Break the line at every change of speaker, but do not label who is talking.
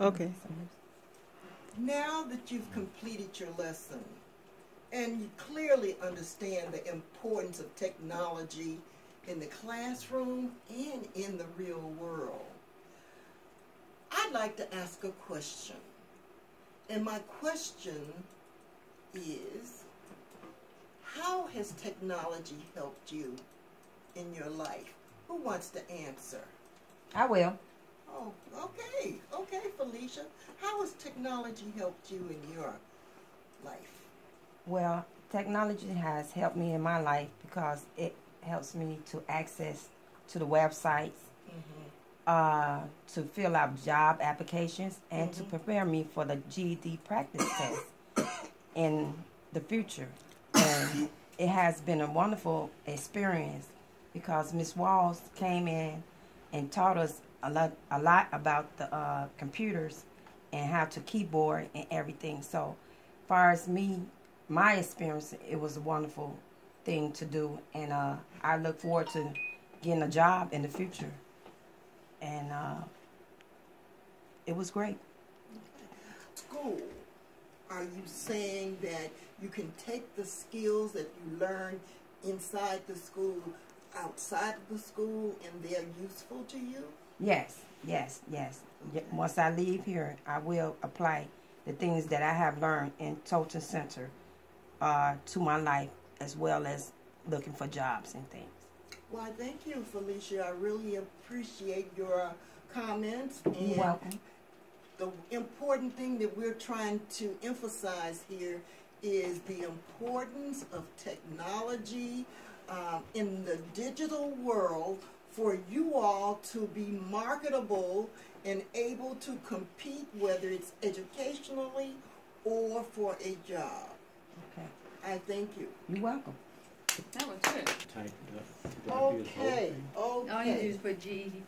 Okay.
Now that you've completed your lesson and you clearly understand the importance of technology in the classroom and in the real world, I'd like to ask a question. And my question is, how has technology helped you in your life? Who wants to answer?
I will.
Oh, okay. Felicia. How has technology helped you in your life?
Well, technology has helped me in my life because it helps me to access to the websites,
Mm-hmm.
uh, to fill out job applications, and to
Mhm.
prepare me for the GED practice test in the future. And it has been a wonderful experience because Miss Walls came in and taught us a lot, a lot about the uh, computers and how to keyboard and everything. So, far as me, my experience, it was a wonderful thing to do, and uh, I look forward to getting a job in the future. And uh, it was great.
School. Are you saying that you can take the skills that you learn inside the school outside of the school and they're useful to you?
Yes, yes, yes. Y- Once I leave here, I will apply the things that I have learned in Tolton Center uh, to my life, as well as looking for jobs and things.
Well, thank you, Felicia. I really appreciate your comments.
You're welcome.
the important thing that we're trying to emphasize here is the importance of technology um, in the digital world for you all to be marketable and able to compete, whether it's educationally or for a job.
Okay.
I thank you.
You're welcome.
That was good.
Type it up. You gotta do the whole
Okay.
All you do is put GED